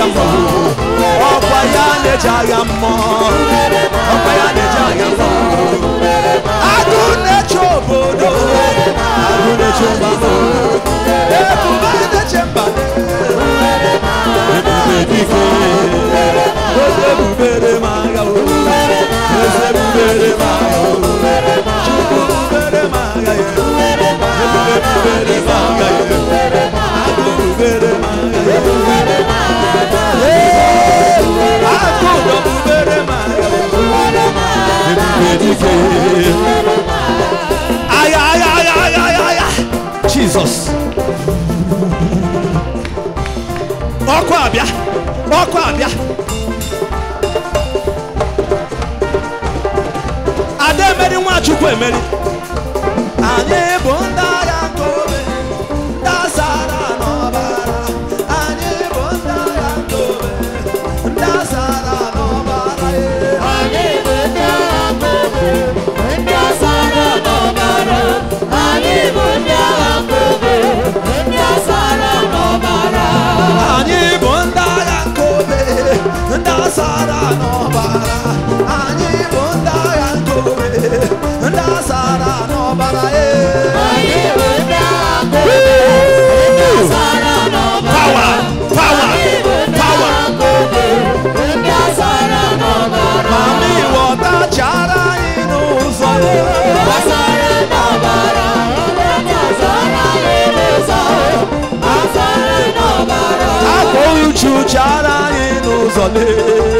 agha mmụọ ọkwa ya na-eji agha mmụọ ọkwa ya na-eji agha mmụọ agụ na-eche obodo agụ na-eche mba ebube na-eche mba ebube biko ebube benedice. Jesus. Ọkọ abịa, ọkọ abịa. Ada emeri Nwachukwu emeri. Anyị bụ zalim